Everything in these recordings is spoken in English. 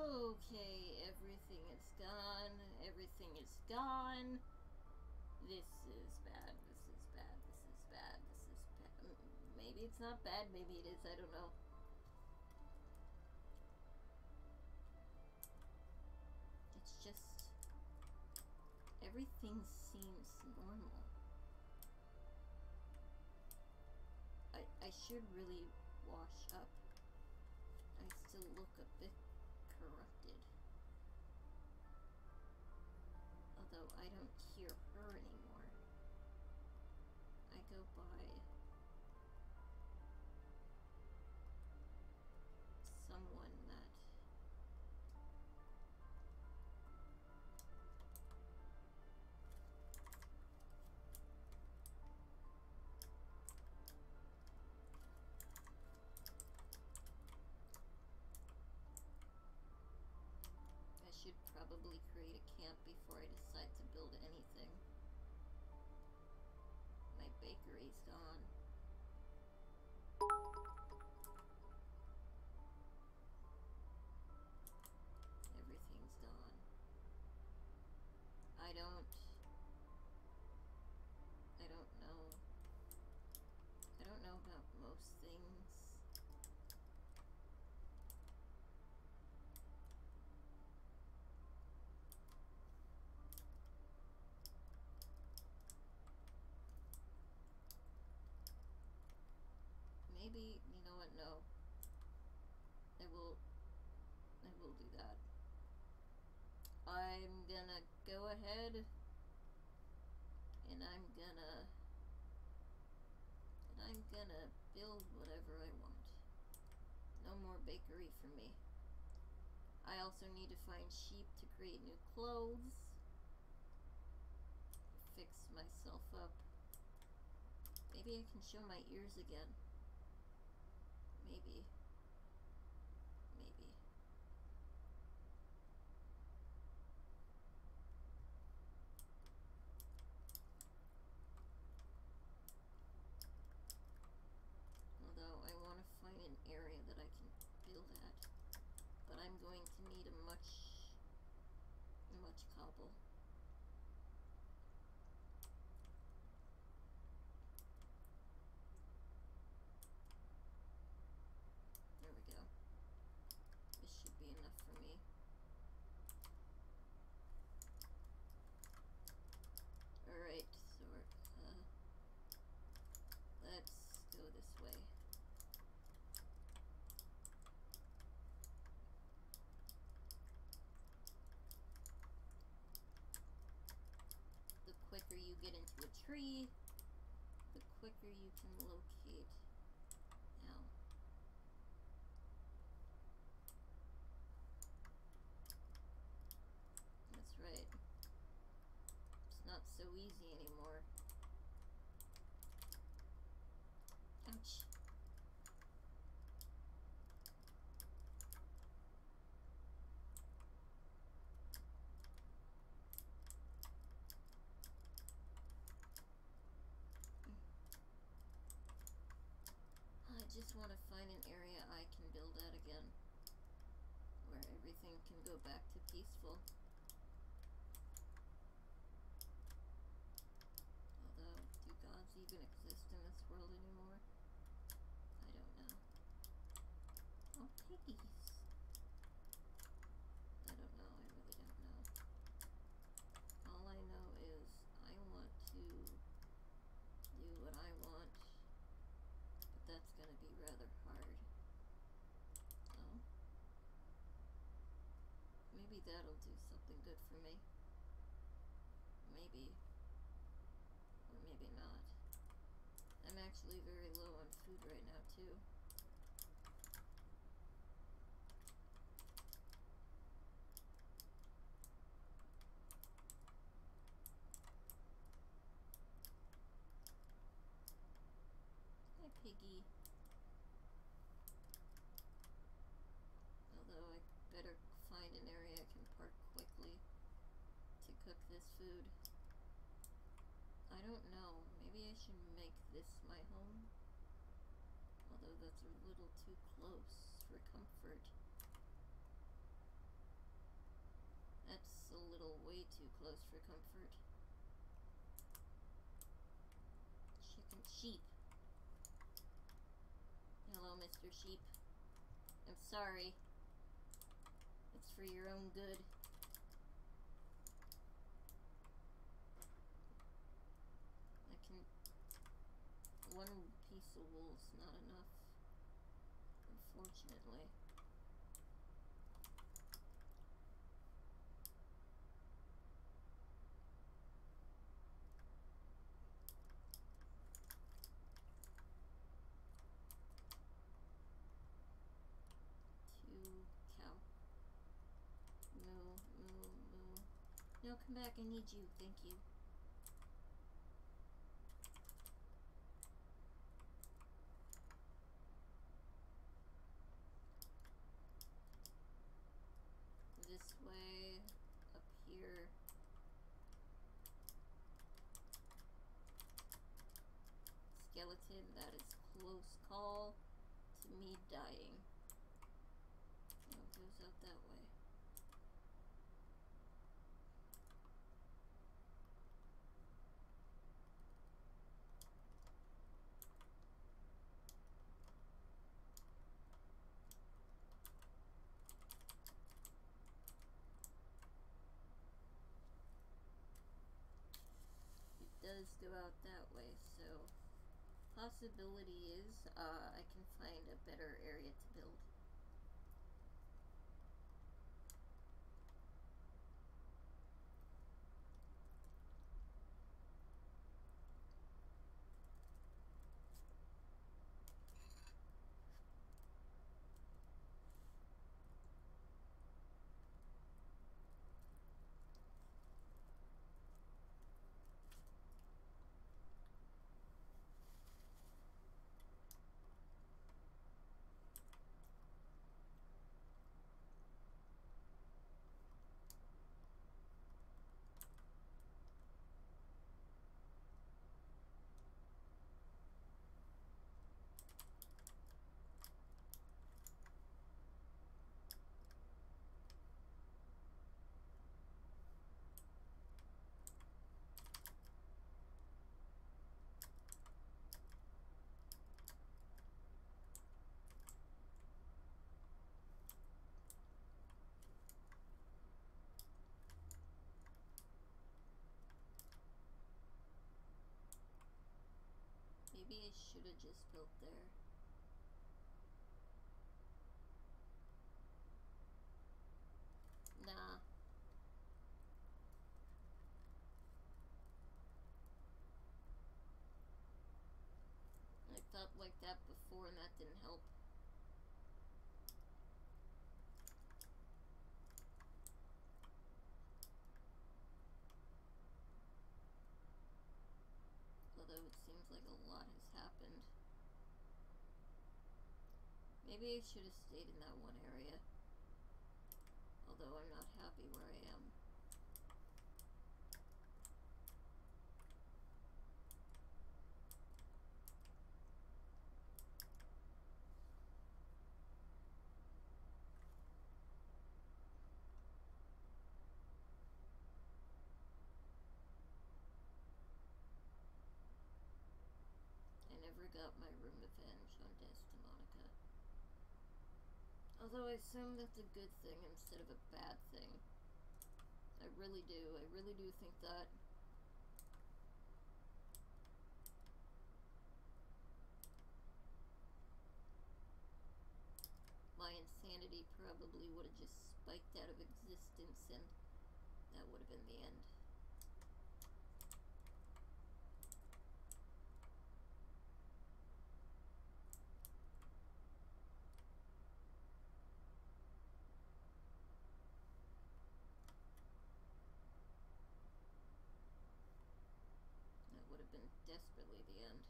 Okay, everything is gone. Everything is gone. This is bad. This is bad. This is bad. This is bad. Mm, maybe it's not bad. Maybe it is. I don't know. It's just. Everything seems normal. I, I should really wash up. I still look a bit Although I don't hear probably create a camp before I decide to build anything. My bakery's gone. Maybe, you know what, no. I will, I will do that. I'm gonna go ahead and I'm gonna, and I'm gonna build whatever I want. No more bakery for me. I also need to find sheep to create new clothes. Fix myself up. Maybe I can show my ears again. Maybe. Maybe. Although I want to find an area that I can build at. But I'm going to need a much, much cobble. Tree, the quicker you can locate. Now, that's right. It's not so easy anymore. Ouch. Just want to find an area I can build at again. Where everything can go back to peaceful. Although, do gods even exist in this world anymore? I don't know. Oh, piggies. I don't know, I really don't know. All I know is I want to do what I want that's going to be rather hard. Oh. Maybe that'll do something good for me. Maybe. Or maybe not. I'm actually very low on food right now, too. piggy. Although I better find an area I can park quickly to cook this food. I don't know. Maybe I should make this my home. Although that's a little too close for comfort. That's a little way too close for comfort. Chicken sheep. Hello, Mr. Sheep. I'm sorry. It's for your own good. One piece of wool's not enough. Unfortunately. No, come back. I need you. Thank you. This way, up here. Skeleton, that is close call to me dying. It goes out that way. It does go out possibility is uh, I can find a better area to build. Maybe I should have just built there. Nah. I felt like that before and that didn't help. Although it seems like a lot has happened. Maybe I should have stayed in that one area. Although I'm not happy where I am. I never got my room revenge on Desdemonica. Although I assume that's a good thing instead of a bad thing. I really do. I really do think that. My insanity probably would have just spiked out of existence and that would have been the end. That would have been desperately the end.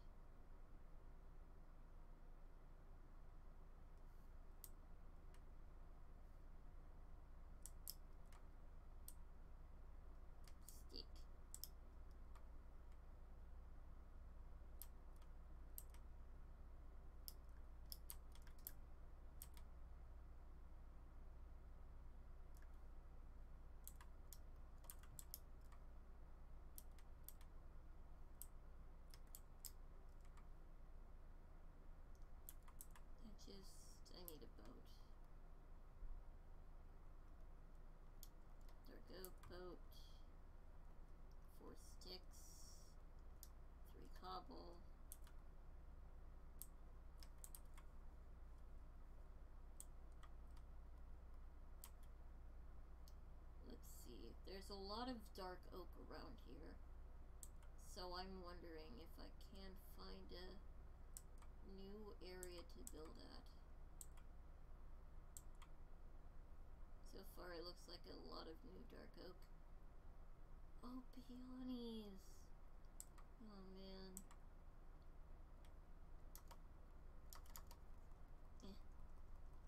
Let's see. There's a lot of dark oak around here. So I'm wondering if I can find a new area to build at. So far it looks like a lot of new dark oak. Oh, peonies! Oh man. Eh.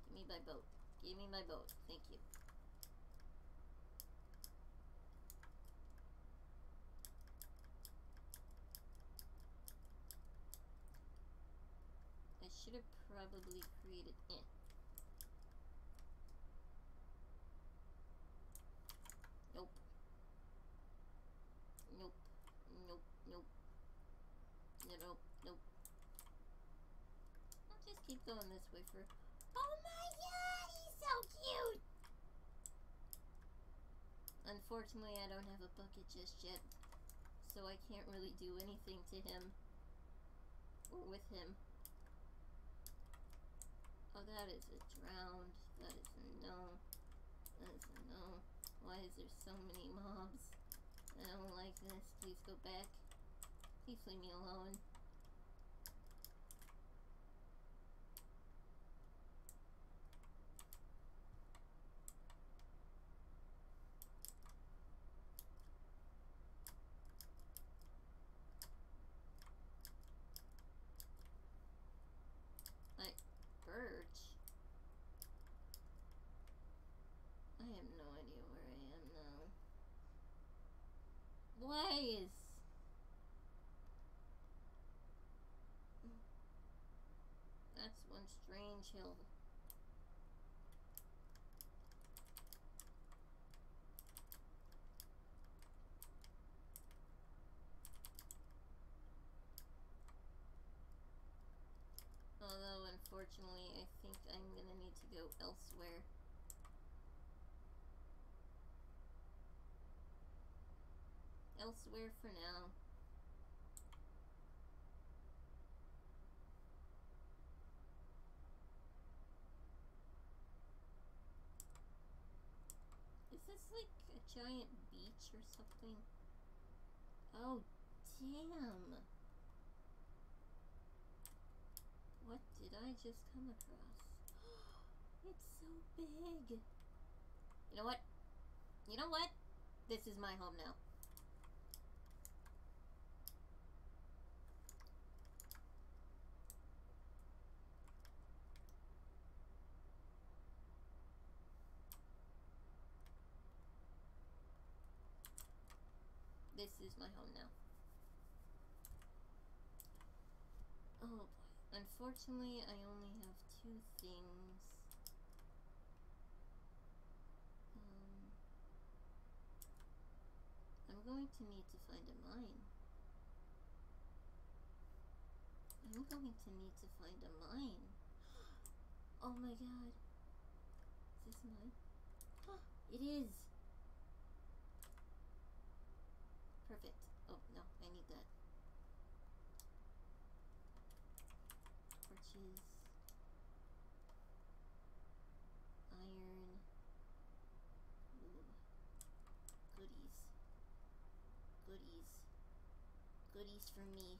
Give me my boat. Give me my boat. Thank you. I should have probably created it. Nope. Nope. Nope. Nope. No, nope. Nope. I'll just keep going this way for. Oh he's cute! Unfortunately, I don't have a bucket just yet, so I can't really do anything to him or with him. Oh, that is a drowned. That is a no. That is a no. Why is there so many mobs? I don't like this. Please go back. Please leave me alone. Like, birch? I have no idea where I am now. Why is... That's one strange hill. Although, unfortunately, I think I'm gonna need to go elsewhere. Elsewhere for now. Is this like a giant beach or something? Oh, damn. What did I just come across? it's so big. You know what? You know what? This is my home now. This is my home now. Oh. Unfortunately, I only have two things. Um, I'm going to need to find a mine. I'm going to need to find a mine. Oh my god. Is this mine? it is! Perfect. Oh, no, I need that. Torches. Iron. Ooh. Goodies. Goodies. Goodies for me.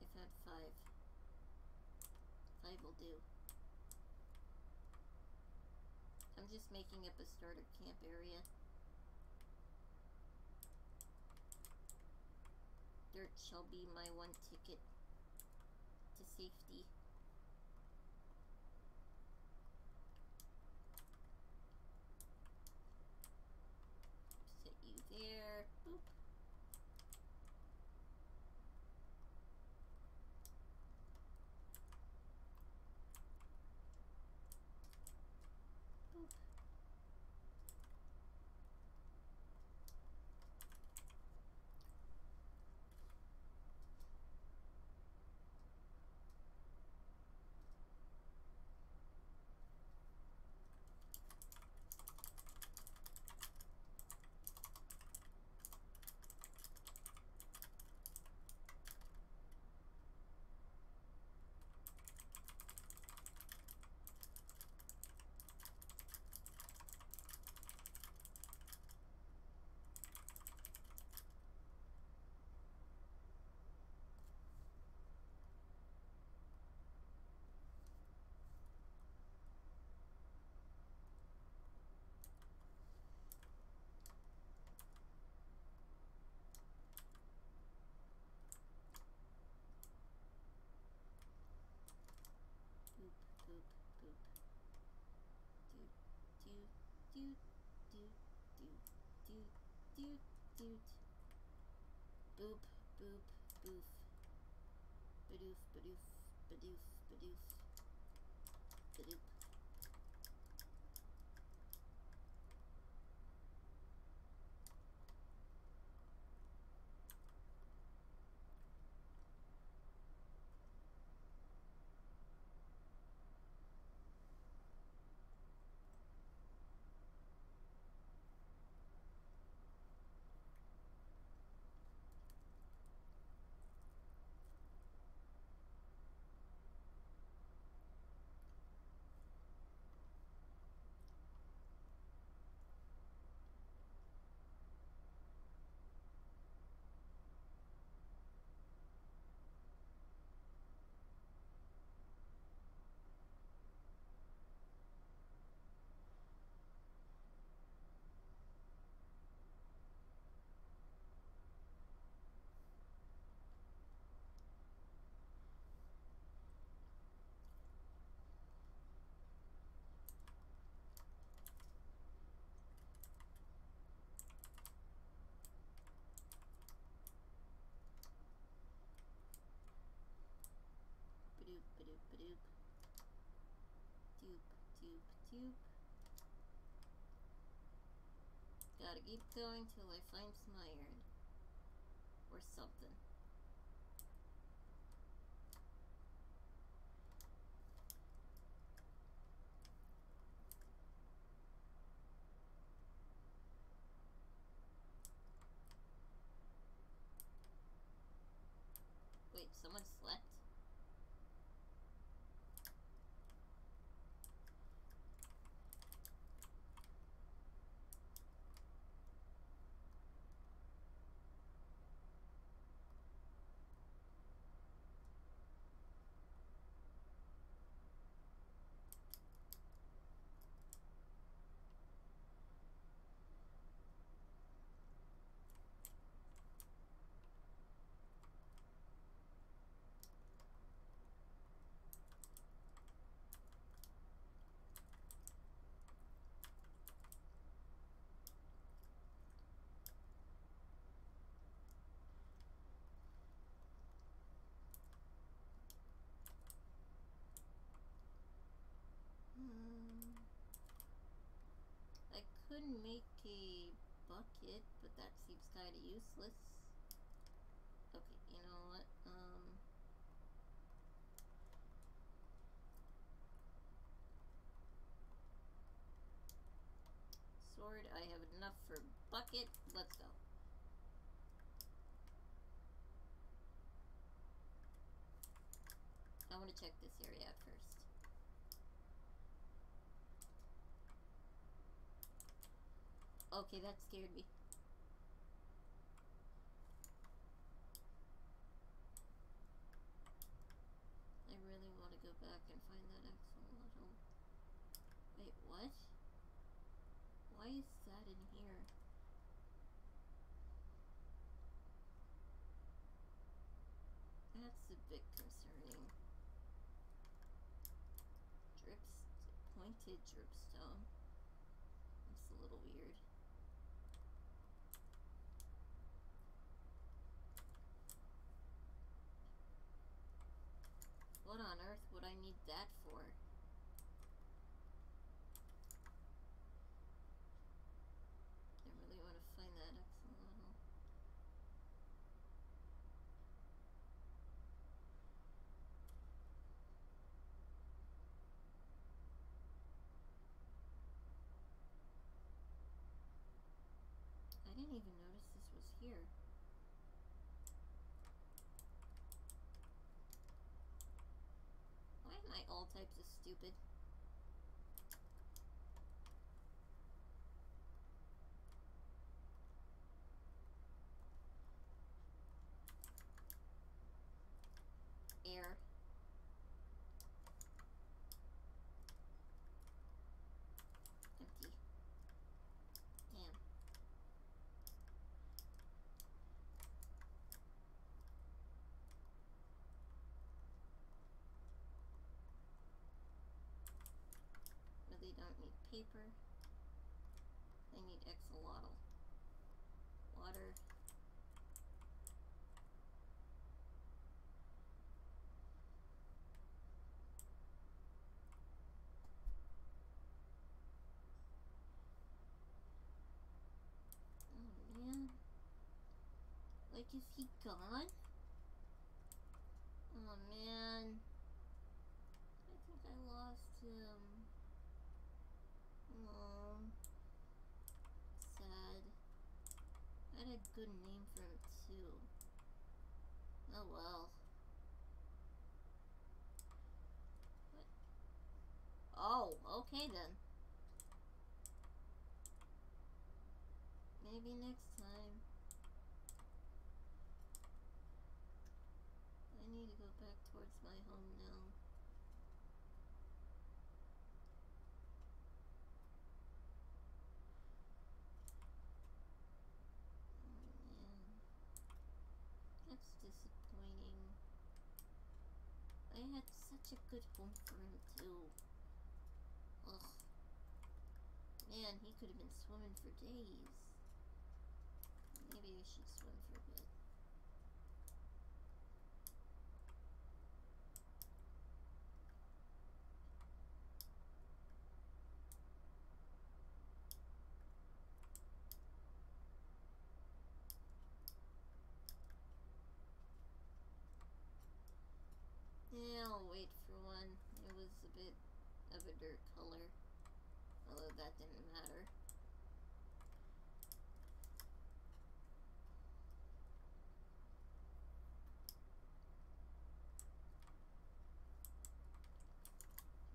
I've had five. Five will do. I'm just making up a starter camp area. Dirt shall be my one ticket to safety. Boop, boop, boof. Badoof, badoof, badoof, badoof. Badoop. Doop. Gotta keep going till I find some iron. Or something. Wait, someone slept? Hmm. I could make a bucket, but that seems kind of useless. Okay, you know what? Um. Sword, I have enough for bucket. Let's go. I want to check this area first. Okay, that scared me. I really want to go back and find that axolotl. Wait, what? Why is that in here? That's a bit concerning. Drips, pointed dripstone. That's a little weird. What on earth would I need that for? I really want to find that axolotl. I didn't even notice this was here. Why am All types of stupid? Air. Empty. Damn. Really don't need paper. I need axolotl. Water. Oh man. Like, is he gone? Oh man. I think I lost him. Oh. Sad. I had a good name for him too. Oh well. Oh, okay then. Maybe next time. I need to go back towards my home now. Oh man. That's disappointing. I had such a good home for him too. Ugh. Man, he could have been swimming for days. Maybe I should swim for a bit. Yeah, I'll wait for one. It was a bit of a dirt color. Although that didn't matter.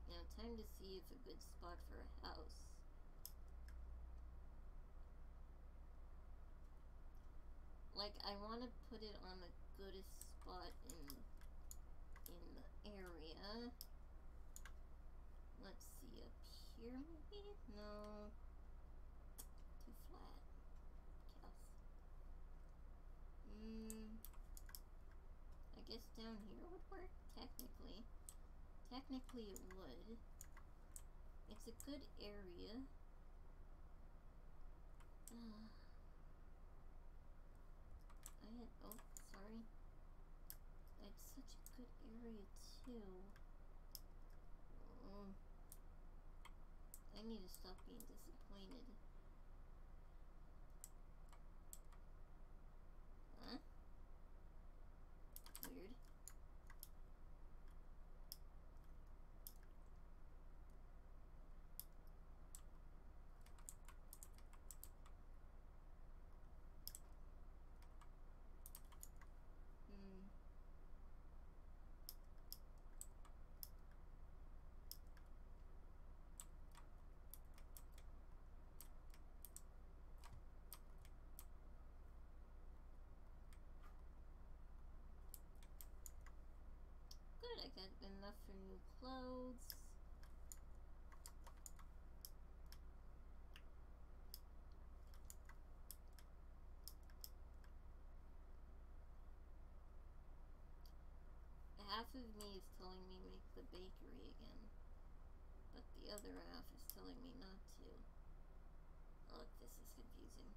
Now, time to see if a good spot for a house. Like, I want to put it on the goodest spot in in the area. Let's see, up here maybe? No. Too flat. Yes. Hmm. I guess down here would work, technically. Technically it would. It's a good area. Uh, I had, oh, sorry. It's such a good area too. Mm. I need to stop being disappointed. Huh? Weird. Hmm. Good, I got enough for new clothes. Half of me is telling me make the bakery again, but the other half is telling me not to. Oh, look, this is confusing.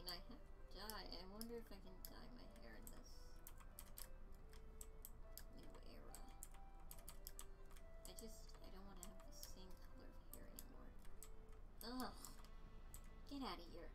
mean I have to dye. I wonder if I can dye my hair in this new era. I just, I don't want to have the same color of hair anymore. Ugh. Get out of here.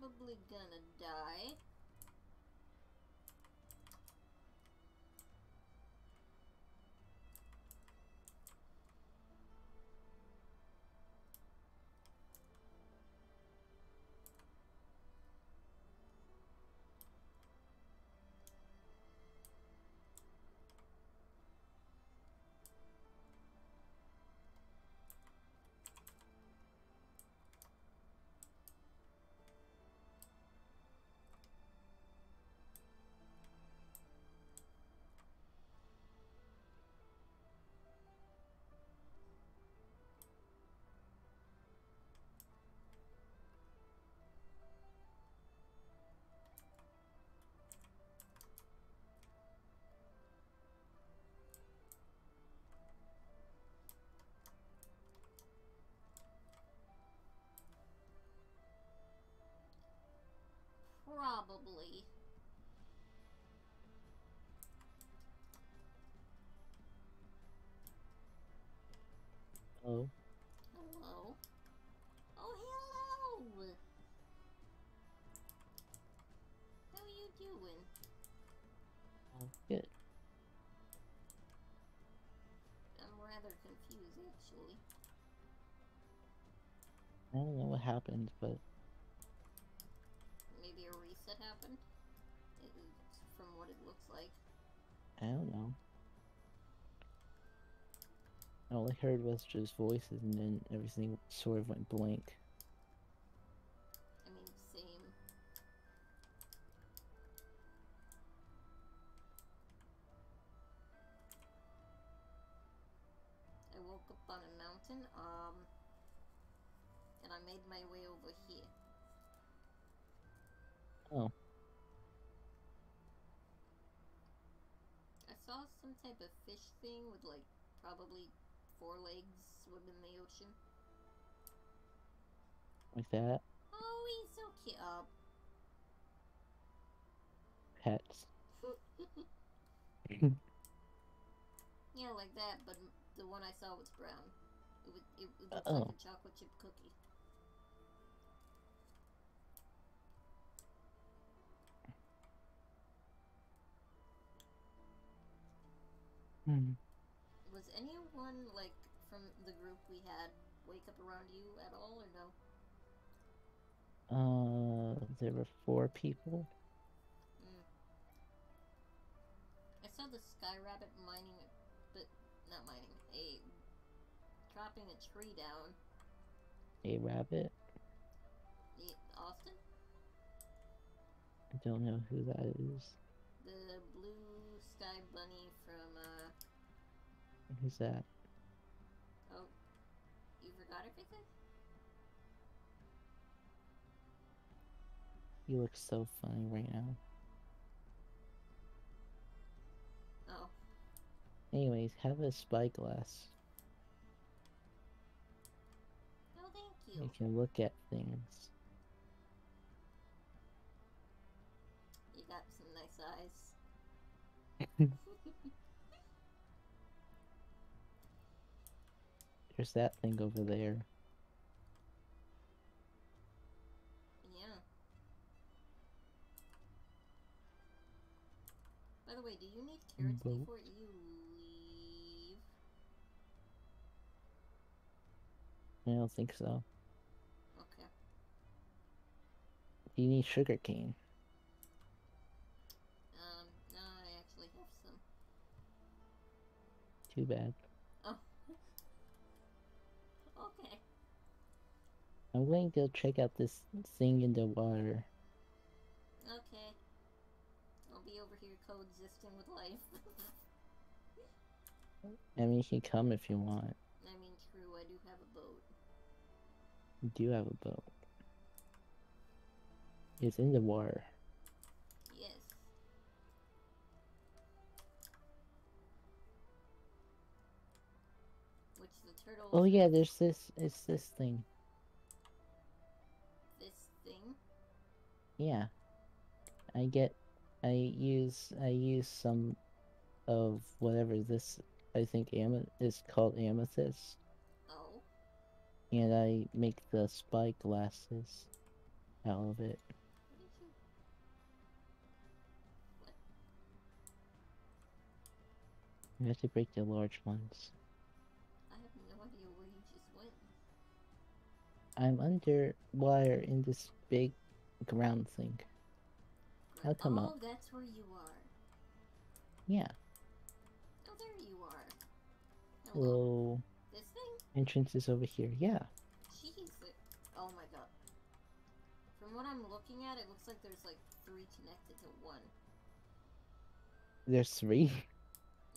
Probably gonna die. Probably. Oh, Hello. Oh, hello. How are you doing? oh, good. I'm rather confused, actually. I don't know what happened, but I don't know. All I heard was just voices, and then everything sort of went blank. I mean, same. I woke up on a mountain, um, and I made my way over here. Oh. Saw some type of fish thing with like probably four legs swim in the ocean. Like that? Oh, he's so cute. Uh, Pets. yeah, like that, but the one I saw was brown. It would it, it looks Oh. like a chocolate chip cookie. Hmm. Was anyone like from the group we had wake up around you at all or no? Uh, there were four people. Mm. I saw the sky rabbit mining, but not mining, a dropping a tree down. A rabbit. The Austin, I don't know who that is. the blue sky bunny Who's that? oh, you forgot everything? You look so funny right now. Oh, Anyways, have a spyglass. no, thank you. You can look at things. You got some nice eyes. There's that thing over there. Yeah. By the way, do you need carrots Boat. before you leave? I don't think so. Okay. Do you need sugar cane. Um, no, I actually have some. Too bad. I'm going to go check out this thing in the water. Okay. I'll be over here coexisting with life. I mean, you can come if you want. I mean, true, I do have a boat. You do have a boat. It's in the water. Yes. Which the turtle. Oh yeah, there's this. It's this thing. Yeah. I get. I use. I use some of whatever this. I think am is called amethyst, Oh. and I make the spy glasses out of it. You? Have to break the large ones. I have no idea where you just went. I'm underwater in this big ground thing. I'll come oh, up. that's where you are. Yeah. Oh, there you are. Hello. This thing? Entrance is over here. Yeah. Jeez. it- Oh my god. From what I'm looking at, it looks like there's like three connected to one. There's three.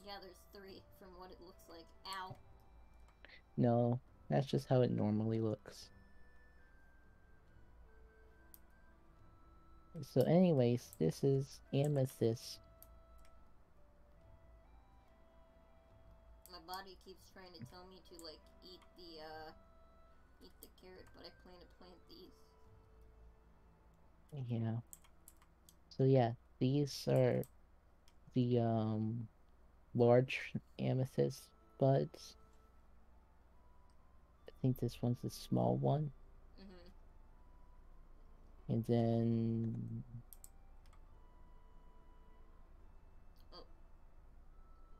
Yeah, there's three from what it looks like. Ow. No, that's just how it normally looks. So anyways, this is amethyst. My body keeps trying to tell me to like eat the uh eat the carrot, but I plan to plant these. Yeah. So yeah, these are the um large amethyst buds. I think this one's the small one. And then Oh.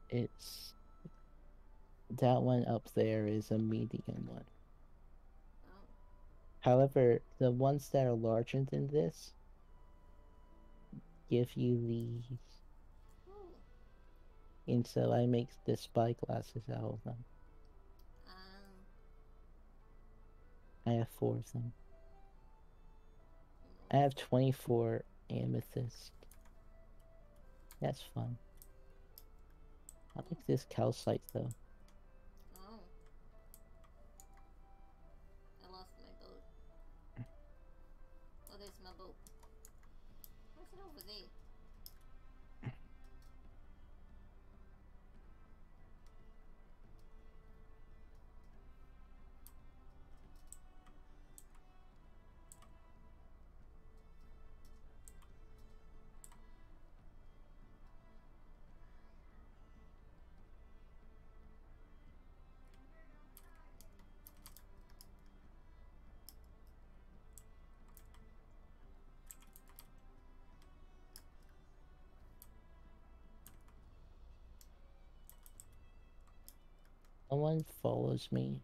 it's that one up there is a medium one. Oh. However, the ones that are larger than this give you these, and so I make the spy glasses out of them. Um. I have four of them. I have 24 amethyst. That's fun. I like this calcite though. Someone follows me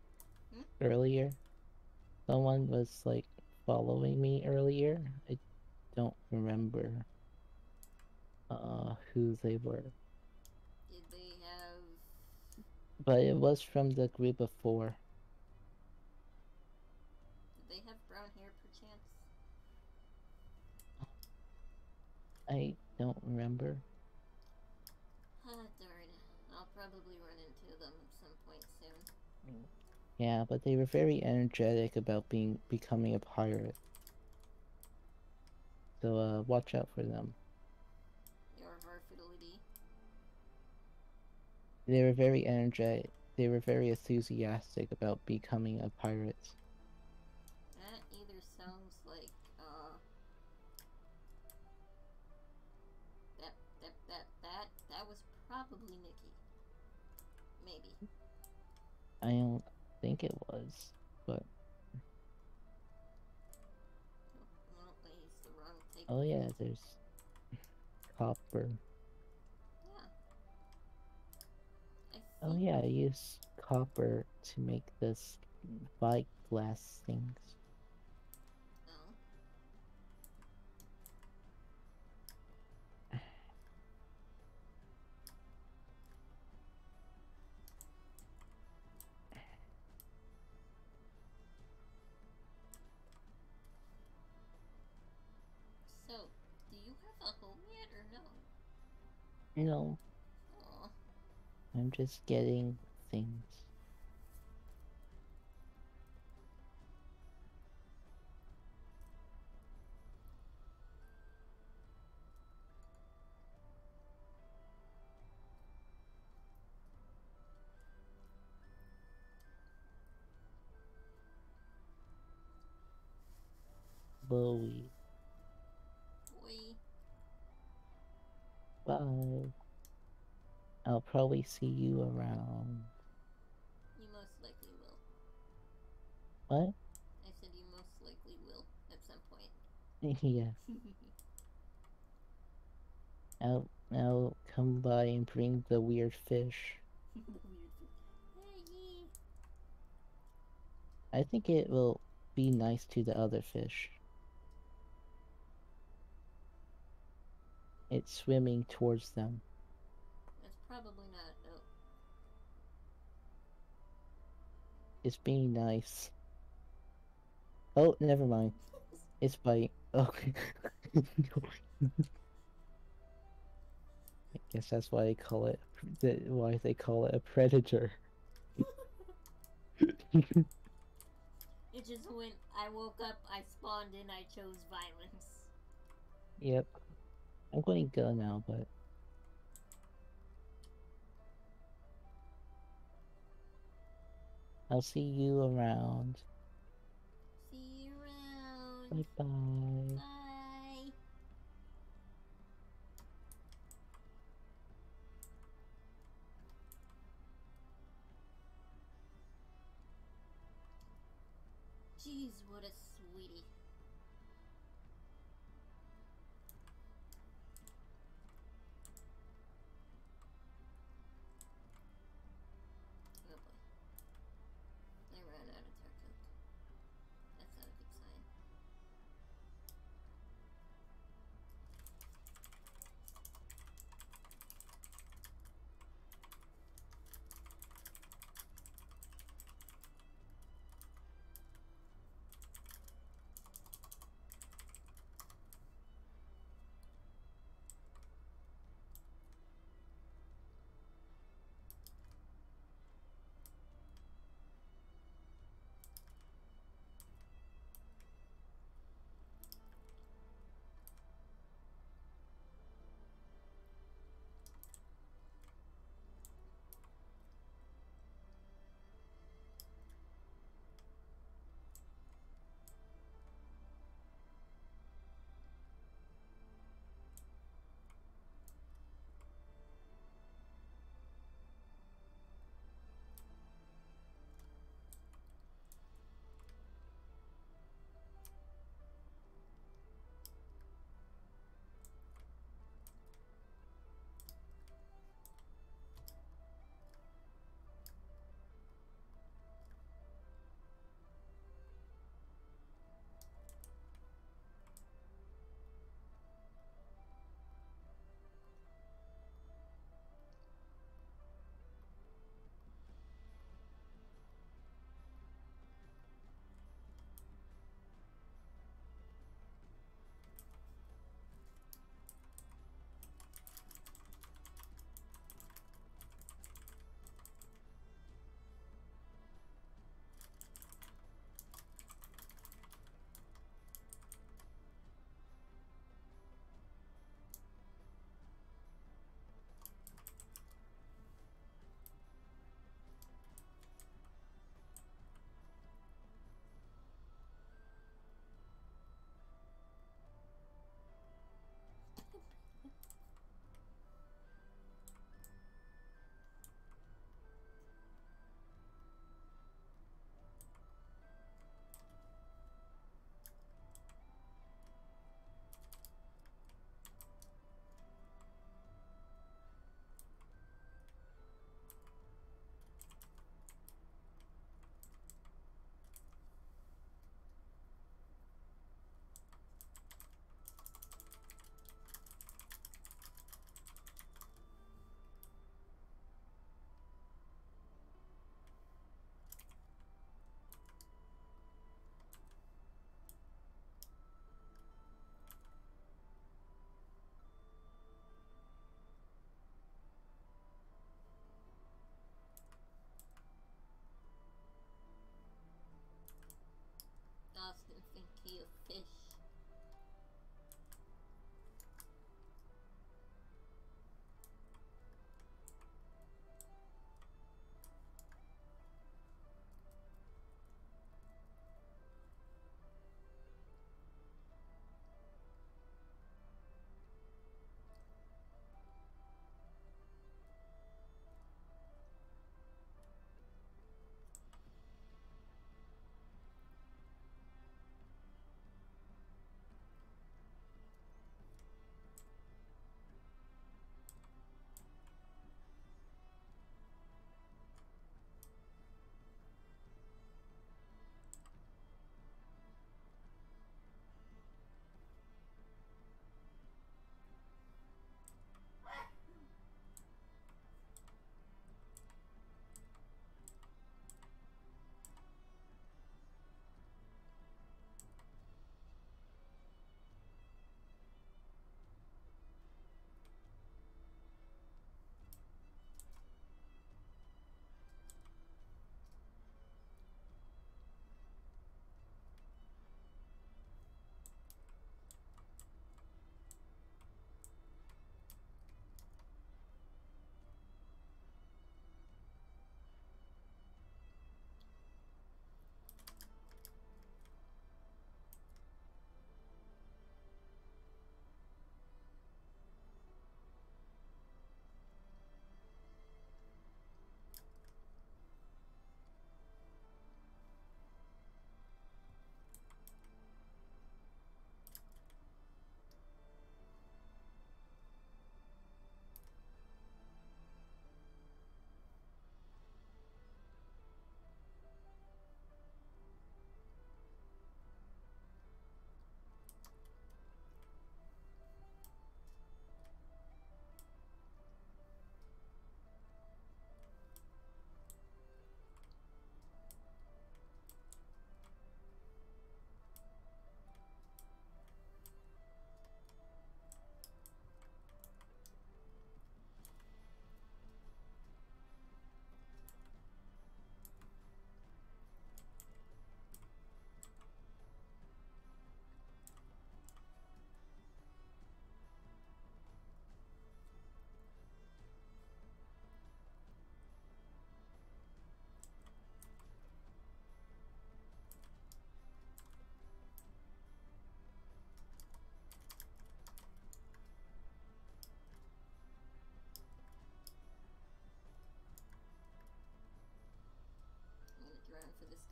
Hmm? earlier. Someone was like following me earlier. I don't remember uh who they were. Did they have? But it was from the group of four. Did they have brown hair, perchance? I don't remember. Probably run into them at some point soon. Yeah, but they were very energetic about being becoming a pirate. So uh watch out for them. Your. They were very energetic. They were very enthusiastic about becoming a pirate. I don't think it was, but Well, they used the wrong type. oh yeah, there's copper. Yeah. I Oh yeah, I use copper to make this bike glass things. You know, Aw. I'm just getting things. Bowie. Boy. Bye. I'll probably see you around. You most likely will. What? I said you most likely will at some point. yeah. I'll, I'll come by and bring the weird fish. the weird fish. Hey, I think it will be nice to the other fish. It's swimming towards them. Probably not. Oh, It's being nice. Oh, never mind. It's bite. Okay. I guess that's why they call it. The, why they call it a predator. it just went. I woke up. I spawned in. I chose violence. yep. I'm going to go now, but I'll see you around. See you around. Bye bye. Bye. Jeez, what a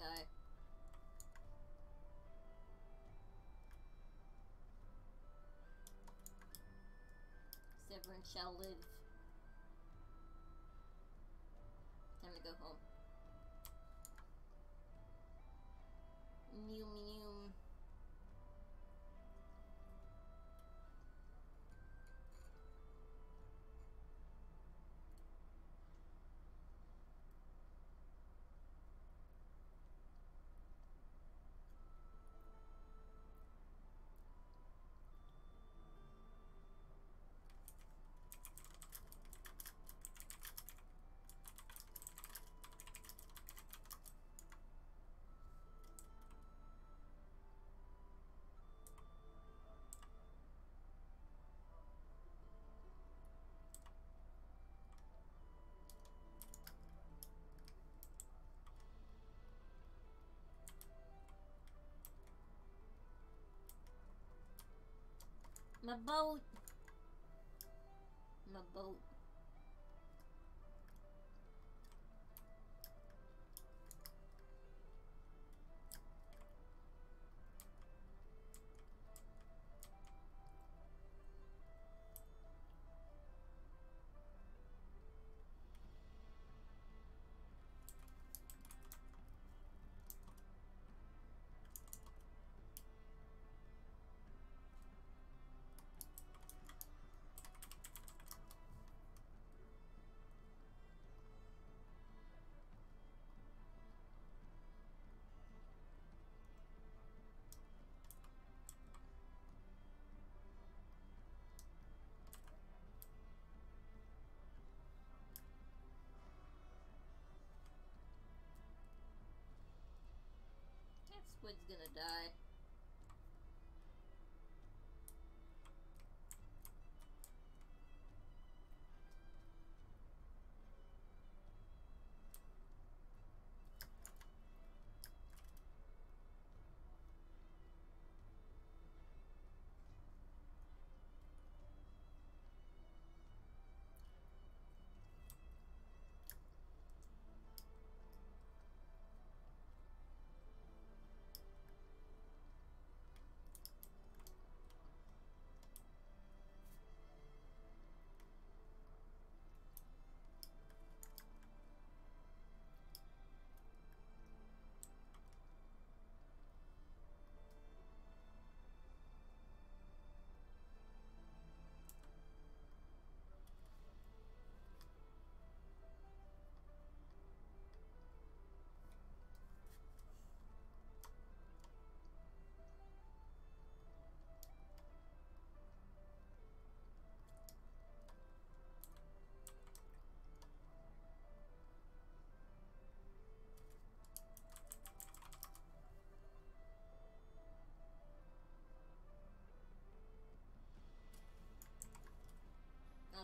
guy. Severin shall live. Time to go home. Mew mew. My boat. My boat. Squid's gonna die.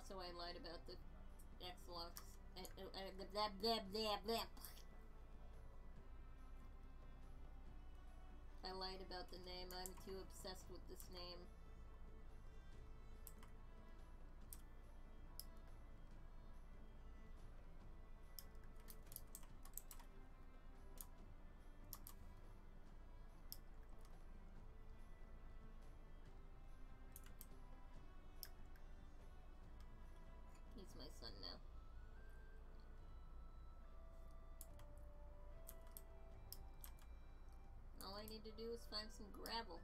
Also, I lied about the Xbox. Eh, eh, eh, blah, blah, blah. I lied about the name. I'm too obsessed with this name. Need to do is find some gravel.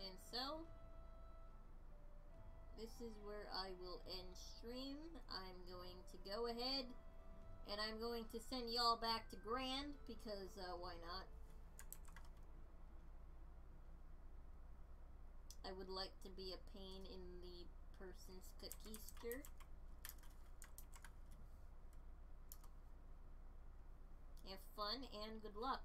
And so, this is where I will end stream. I'm going to go ahead and I'm going to send y'all back to Grand because uh, why not? I would like to be a pain in the person's cookiester. Have fun and good luck.